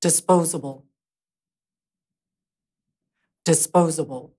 disposable, disposable,